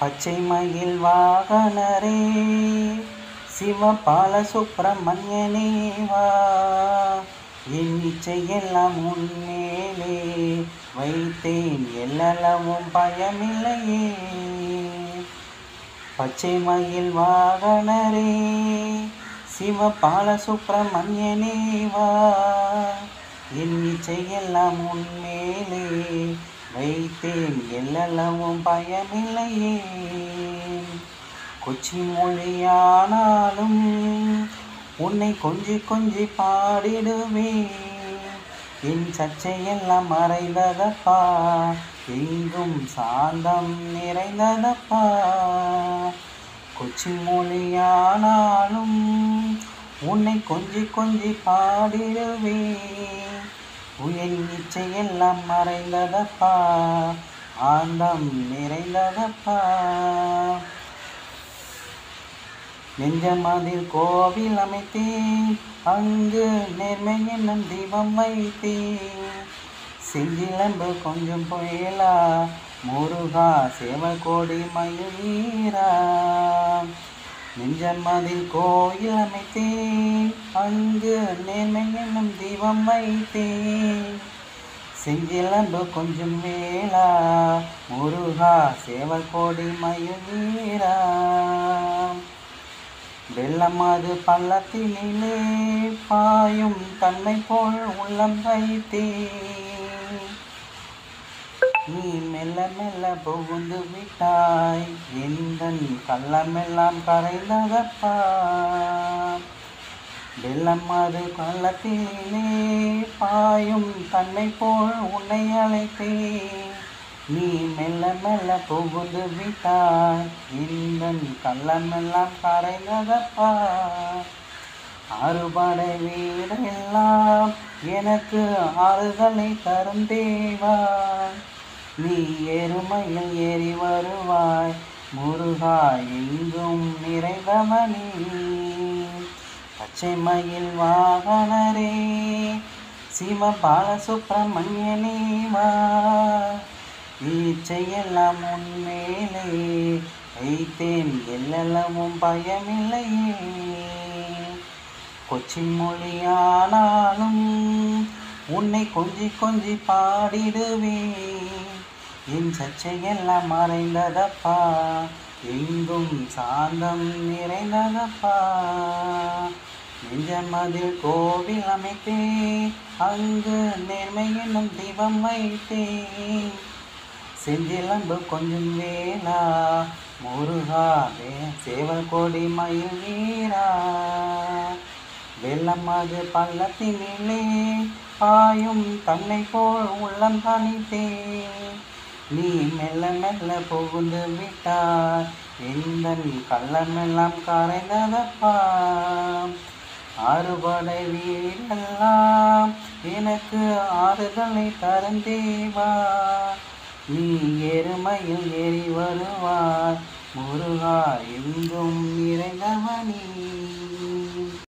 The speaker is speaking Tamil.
பச்சை மயில் வாகனரே சிவபால சுப்பிரமணியனே வா. என் இச்சையெல்லாம் உன்மேலே வைத்தேன் எல்லளவும் பயமில்லையே. பச்சை மயில் வாகனரே சிவபால சுப்பிரமணியனே வா. என் இச்சையெல்லாம் உன்மேலே வைத்தேன் எல்லளவும் பயமில்லையே? கொச்சி மொழியானாலும் உன்னை கொஞ்சி கொஞ்சி பாடிடுவேன் என் சர்ச்சையெல்லாம் மறைந்ததப்பா? எங்கும் சாந்தம் நிறைந்ததப்பா? கொச்சி மொழியானாலும் உன்னை கொஞ்சி கொஞ்சி பாடிடுவேன் உயர் இச்சையெல்லாம் மறைந்ததப்பா? ஆந்தம் நிறைந்ததப்பா? நெஞ்சமதில் கோவில் அமைத்தேன். அங்கு நேர்மை என்னும் தீபம் வைத்தேன். செஞ்சிலம்பு கொஞ்சம் புயலா? முருகா சேவல் சேவகோடி மயூரா நெஞ்சமதில் கோயில் அமைத்தேன். அங்கு நேர்மை என்னும் தீபம் வைத்தேன் செஞ்சிலம்பு கொஞ்சம் வேளா முருகா சேவல் சேவகோடி மயூரா வெள்ளமாது பள்ளத்தினிலே பாயும் தன்னை போல் உள்ளம் வைத்தே. நீ மெல்ல மெல்ல புகுந்து விட்டாய் எந்தன் கள்ளமெல்லாம் கரைந்ததப்பா வெள்ளம்மாறு பள்ளத்திலே பாயும் தன்னை போல் உன்னை அழைத்தே நீ மெல்ல மெல்ல புகுந்து விட்டாய். இன்னும் கள்ளமெல்லாம் கரைந்ததப்பா. அறுபடை வீடெல்லாம் எனக்கு ஆறுதலை தரும் தேவா. நீ எருமையில் ஏறி வருவாய். முருகா எங்கும் நிறைந்தவனே. பச்சை மயில் வாகனரே சிவபால சுப்பிரமணியனே வா ஈச்சையெல்லாம் உன்மேலே வைத்தேன் எல்லளவும் பயமில்லையே. கொச்சி மொழியானாலும் உன்னை கொஞ்சி கொஞ்சி பாடிடுவேன். என் சர்ச்சையெல்லாம் மறைந்ததப்பா எங்கும் சாந்தம் நிறைந்ததப்பா. நெஞ்சமதில் கோவில் அமைத்தே அங்கு நேர்மை என்னும் தீபம் வைத்தேன் செஞ்சிலம்பு கொஞ்சம் வேளா முருகாவே சேவல் கொடி மயில் வீரா. வெள்ளமாது பள்ளத்தினிலே பாயும் தன்னை போல் உள்ளம் தனித்தே நீ மெல்ல மெல்ல புகுந்து விட்டார் எந்த கள்ளமெல்லாம் கரைந்ததப்பா. அறுபடை வீரெல்லாம் எனக்கு ஆறுதலை தருந்தேவா. நீ எருமையில் ஏறி வருவார் முருகா எங்கும் நிறைந்தவனே